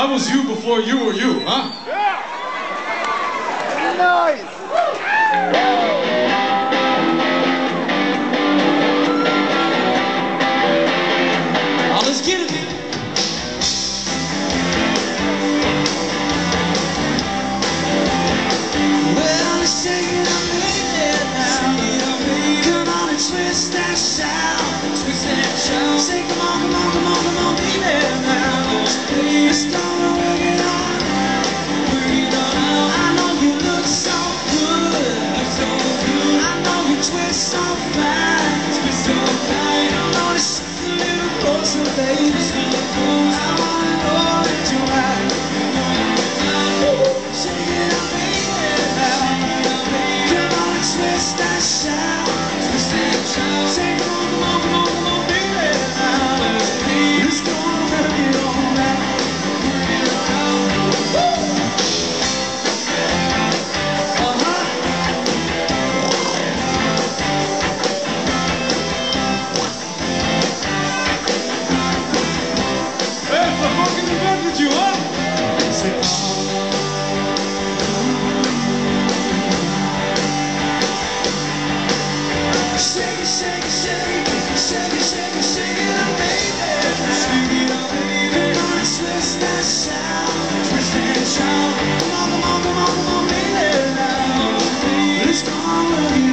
I was you before you were you, huh? Yeah. Nice. Well, it up now. Come on and twist that. We're so bad, we're so bad. Notice the little boys and babies, little. stronger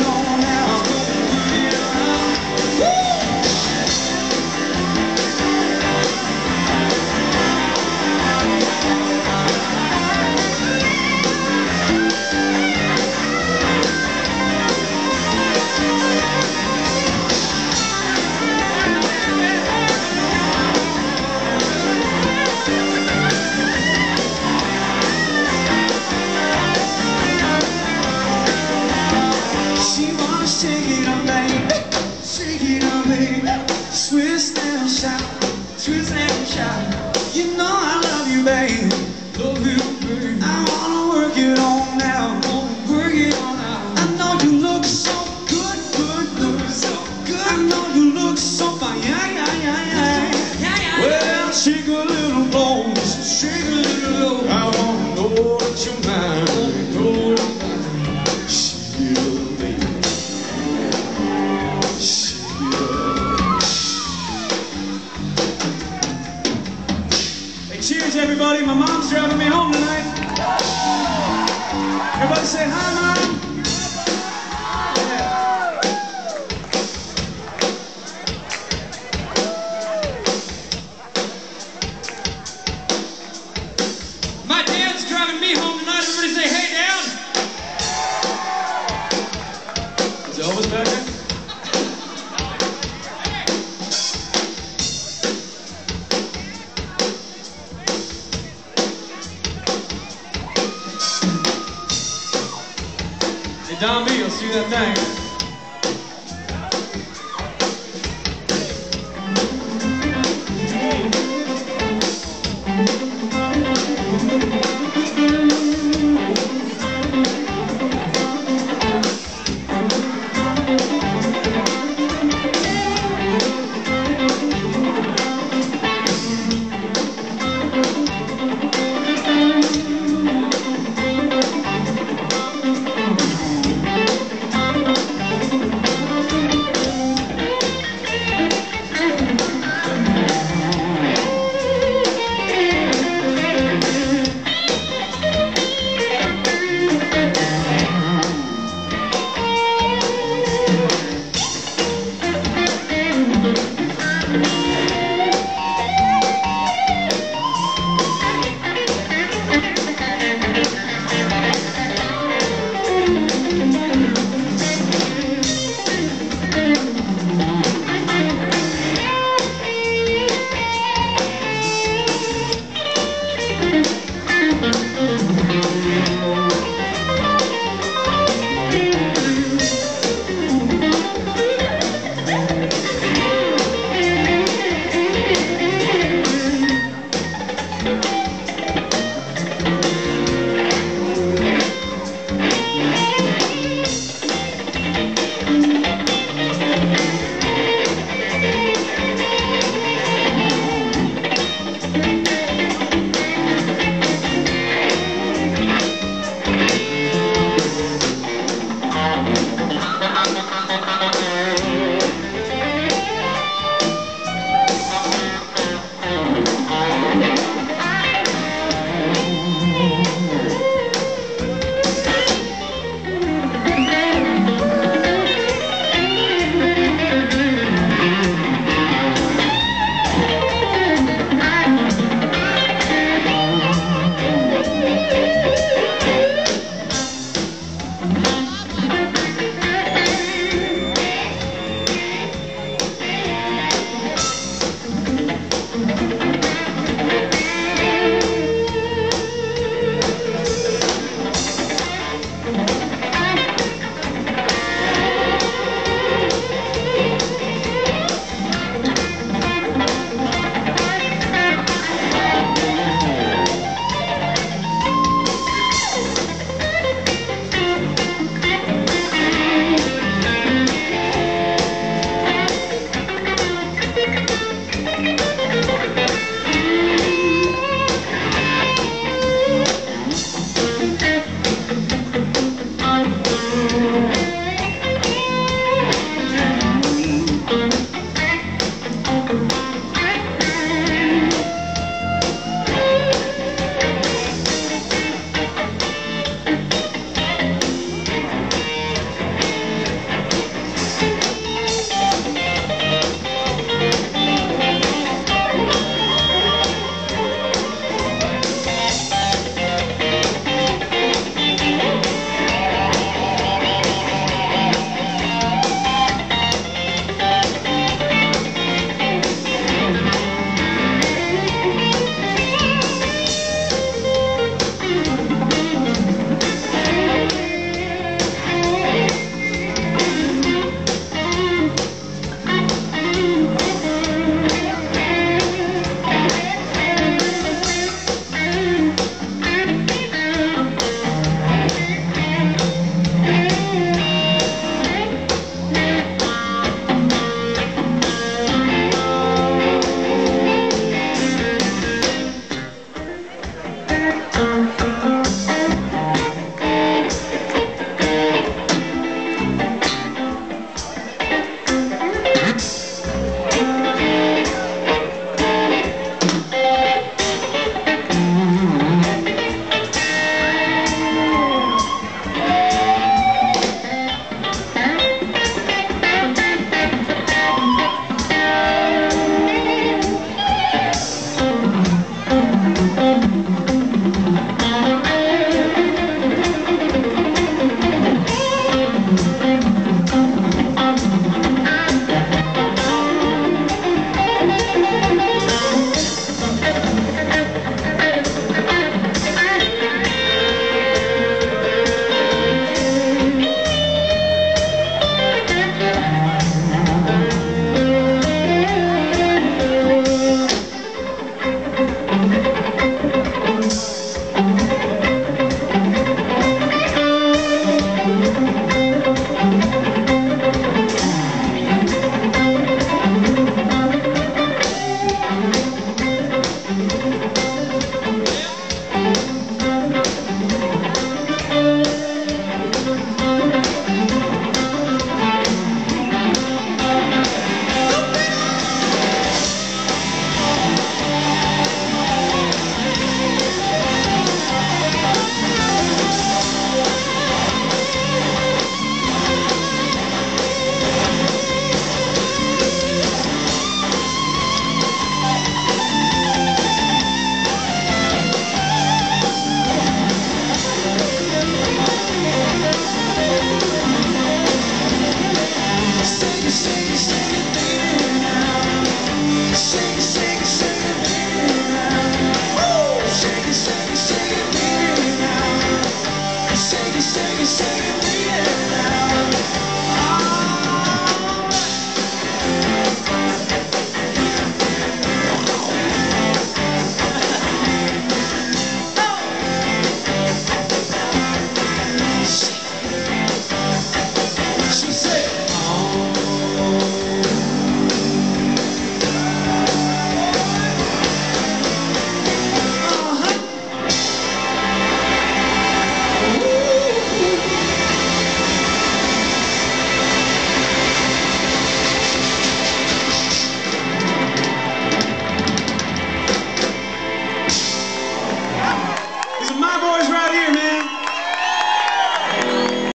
Downbeat. You'll see that thing.